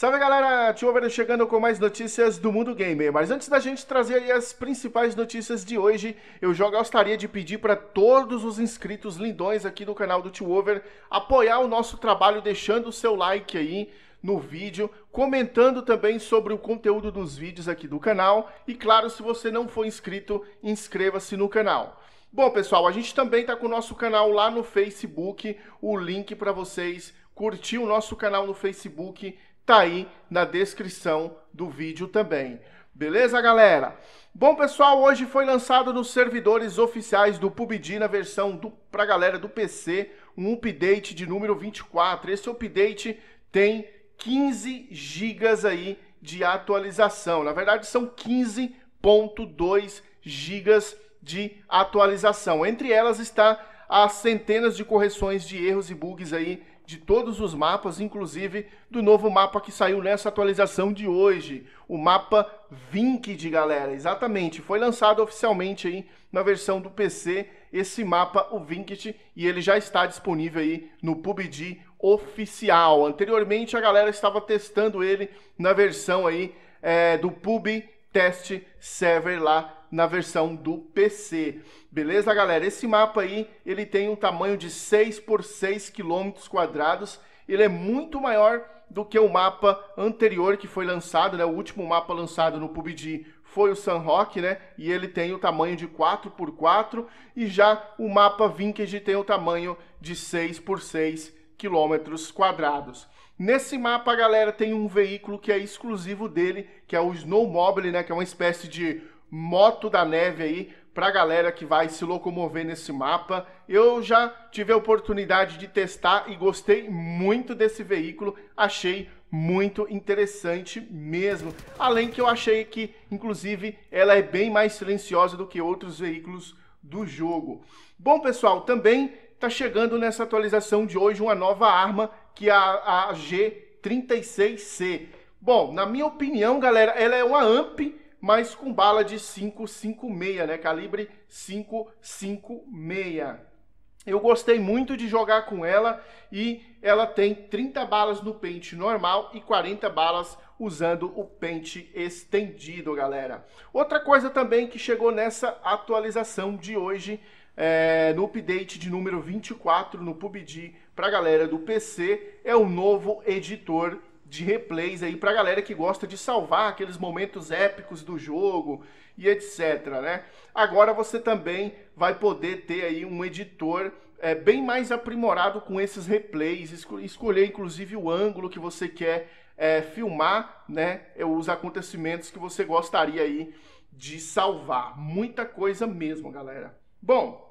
Salve galera, Tio Over chegando com mais notícias do mundo gamer. Mas antes da gente trazer as principais notícias de hoje, eu já gostaria de pedir para todos os inscritos lindões aqui do canal do Tio Over apoiar o nosso trabalho deixando o seu like aí no vídeo, comentando também sobre o conteúdo dos vídeos aqui do canal e claro, se você não for inscrito, inscreva-se no canal. Bom, pessoal, a gente também está com o nosso canal lá no Facebook, o link para vocês curtir o nosso canal no Facebook tá aí na descrição do vídeo também. Beleza, galera? Bom, pessoal, hoje foi lançado nos servidores oficiais do PUBG na versão do, pra galera do PC, um update de número 24. Esse update tem 15 gigas aí de atualização. Na verdade, são 15.2 gigas de atualização. Entre elas está as centenas de correções de erros e bugs aí de todos os mapas, inclusive do novo mapa que saiu nessa atualização de hoje, o mapa Vinkid, galera. Exatamente, foi lançado oficialmente aí na versão do PC esse mapa, o Vinkid, e ele já está disponível aí no PUBG oficial. Anteriormente a galera estava testando ele na versão aí é, do PUB Test Server lá na versão do PC. Beleza, galera? Esse mapa aí, ele tem um tamanho de 6 por 6 km quadrados. Ele é muito maior do que o mapa anterior que foi lançado, né? O último mapa lançado no PUBG foi o Sunrock, né? E ele tem o tamanho de 4 por 4 e já o mapa Vintage tem o tamanho de 6 por 6 quilômetros quadrados. Nesse mapa, galera, tem um veículo que é exclusivo dele, que é o Snowmobile, né? Que é uma espécie de moto da neve aí para a galera que vai se locomover nesse mapa. Eu já tive a oportunidade de testar e gostei muito desse veículo, achei muito interessante mesmo. Além que eu achei que, inclusive, ela é bem mais silenciosa do que outros veículos do jogo. Bom, pessoal, também está chegando nessa atualização de hoje uma nova arma, que a, a G36C. Bom, na minha opinião, galera, ela é uma AMP mas com bala de 556, né? Calibre 556. Eu gostei muito de jogar com ela e ela tem 30 balas no pente normal e 40 balas usando o pente estendido, galera. Outra coisa também que chegou nessa atualização de hoje, é, no update de número 24 no PUBG para a galera do PC, é o novo editor de replays aí pra galera que gosta de salvar aqueles momentos épicos do jogo e etc, né? Agora você também vai poder ter aí um editor é, bem mais aprimorado com esses replays, escolher inclusive o ângulo que você quer é, filmar, né? Os acontecimentos que você gostaria aí de salvar. Muita coisa mesmo, galera. Bom,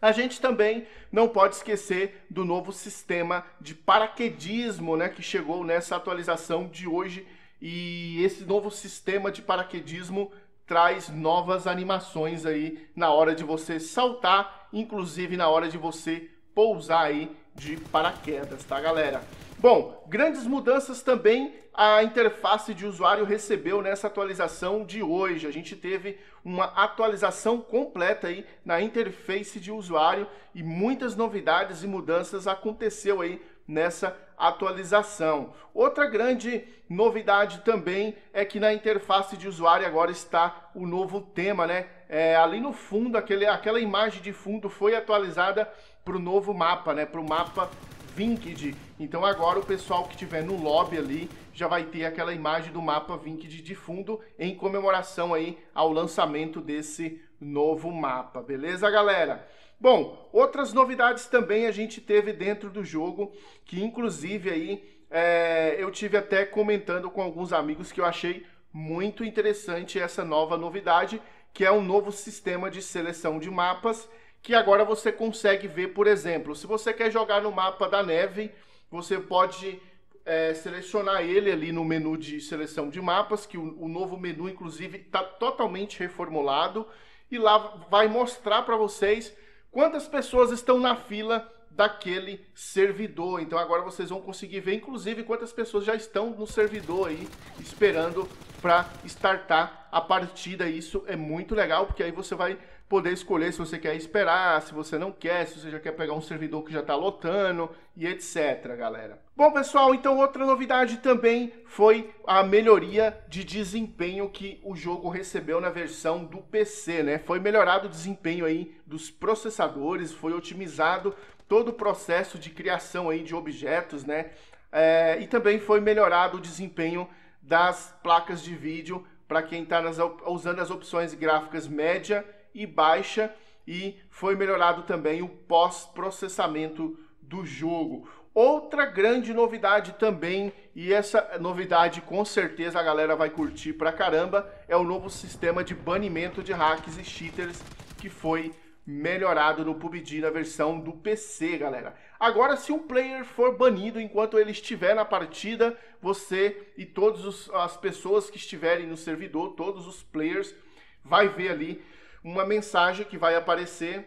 a gente também não pode esquecer do novo sistema de paraquedismo, né, que chegou nessa atualização de hoje. E esse novo sistema de paraquedismo traz novas animações aí na hora de você saltar, inclusive na hora de você pousar aí de paraquedas, tá, galera? Bom, grandes mudanças também a interface de usuário recebeu nessa atualização de hoje. A gente teve uma atualização completa aí na interface de usuário e muitas novidades e mudanças aconteceu aí nessa atualização. Outra grande novidade também é que na interface de usuário agora está o novo tema, né? É, ali no fundo, aquele, aquela imagem de fundo foi atualizada para o novo mapa, né? Para o mapa Vinkid. Então agora o pessoal que estiver no lobby ali já vai ter aquela imagem do mapa Vinkid de fundo em comemoração aí ao lançamento desse novo mapa, beleza galera? Bom, outras novidades também a gente teve dentro do jogo, que inclusive aí é, eu tive até comentando com alguns amigos que eu achei muito interessante essa nova novidade, que é um novo sistema de seleção de mapas que agora você consegue ver, por exemplo, se você quer jogar no mapa da neve, você pode é, selecionar ele ali no menu de seleção de mapas, que o, o novo menu, inclusive, está totalmente reformulado, e lá vai mostrar para vocês quantas pessoas estão na fila daquele servidor. Então agora vocês vão conseguir ver, inclusive, quantas pessoas já estão no servidor aí, esperando para startar a partida. Isso é muito legal, porque aí você vai poder escolher se você quer esperar, se você não quer, se você já quer pegar um servidor que já está lotando e etc, galera. Bom, pessoal, então outra novidade também foi a melhoria de desempenho que o jogo recebeu na versão do PC, né? Foi melhorado o desempenho aí dos processadores, foi otimizado todo o processo de criação aí de objetos, né? É, e também foi melhorado o desempenho das placas de vídeo para quem está usando as opções gráficas média e baixa e foi melhorado também o pós-processamento do jogo. Outra grande novidade também, e essa novidade com certeza a galera vai curtir pra caramba, é o novo sistema de banimento de hacks e cheaters que foi melhorado no PUBG na versão do PC, galera. Agora, se um player for banido enquanto ele estiver na partida, você e todas as pessoas que estiverem no servidor, todos os players, vai ver ali uma mensagem que vai aparecer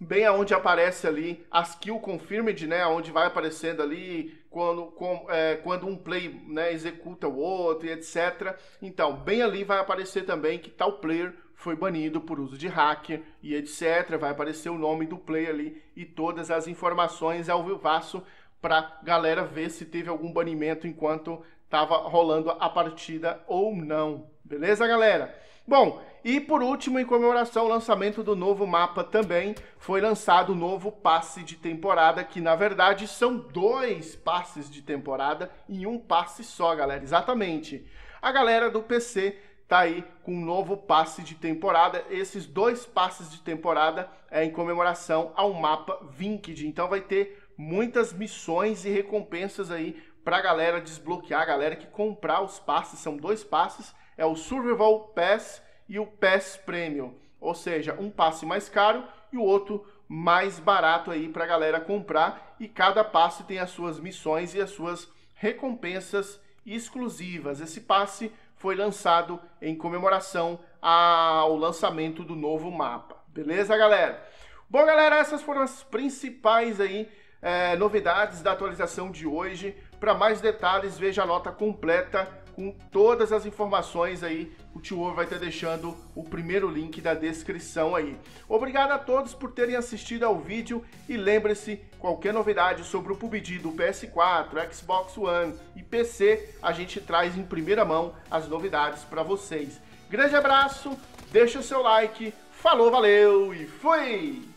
bem aonde aparece ali as kill confirmed, né, onde vai aparecendo ali quando, com, é, quando um play né, executa o outro e etc. Então, bem ali vai aparecer também que tal player foi banido por uso de hacker e etc. Vai aparecer o nome do player ali e todas as informações ao vivaço para galera ver se teve algum banimento enquanto estava rolando a partida ou não. Beleza, galera? Bom, e por último, em comemoração ao lançamento do novo mapa também, foi lançado o novo passe de temporada, que na verdade são dois passes de temporada em um passe só, galera. Exatamente. A galera do PC tá aí com um novo passe de temporada. Esses dois passes de temporada é em comemoração ao mapa Vinkid. Então vai ter muitas missões e recompensas aí pra galera desbloquear, a galera que comprar os passes, são dois passes é o Survival Pass e o Pass Premium, ou seja, um passe mais caro e o outro mais barato aí para a galera comprar e cada passe tem as suas missões e as suas recompensas exclusivas. Esse passe foi lançado em comemoração ao lançamento do novo mapa. Beleza, galera? Bom, galera, essas foram as principais aí é, novidades da atualização de hoje. Para mais detalhes, veja a nota completa com todas as informações aí. O Tio vai estar deixando o primeiro link da descrição aí. Obrigado a todos por terem assistido ao vídeo e lembre-se, qualquer novidade sobre o PUBG do PS4, Xbox One e PC, a gente traz em primeira mão as novidades para vocês. Grande abraço, deixa o seu like, falou, valeu e fui!